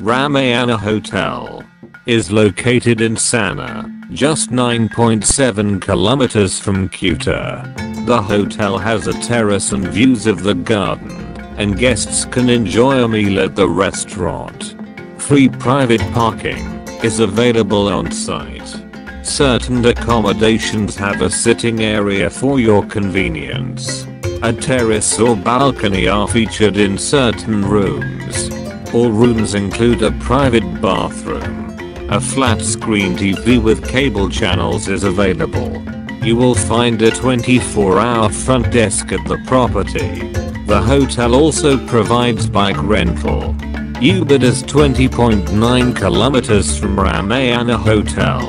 Ramayana Hotel is located in Sanur, just 9.7 kilometers from Kuta. The hotel has a terrace and views of the garden, and guests can enjoy a meal at the restaurant. Free private parking is available on site. Certain accommodations have a sitting area for your convenience. A terrace or balcony are featured in certain rooms. All rooms include a private bathroom. A flat screen TV with cable channels is available. You will find a 24 hour front desk at the property. The hotel also provides bike rental. Ubud is 20.9 kilometers from Ramayana Hotel,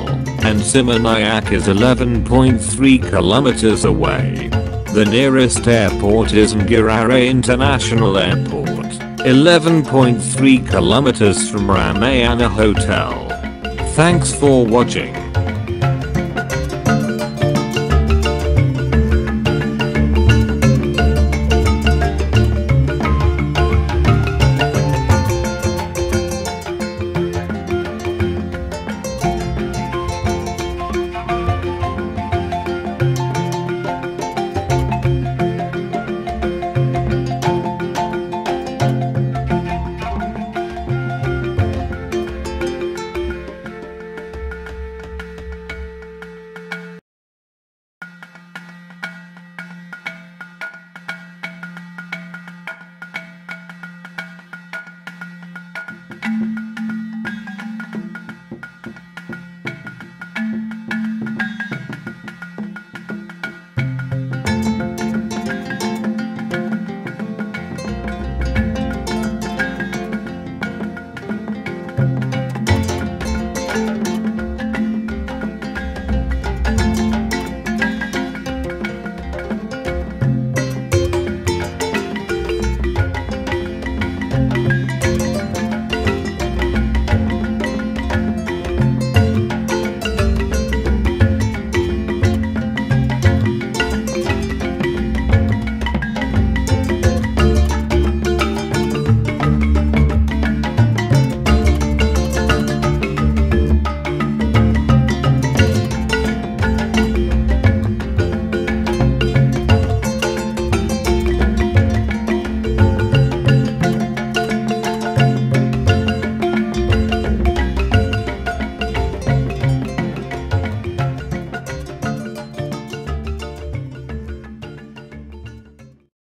and Seminyak is 11.3 kilometers away. The nearest airport is Ngurah Rai International Airport, 11.3 kilometers from Ramayana Hotel. Thanks for watching.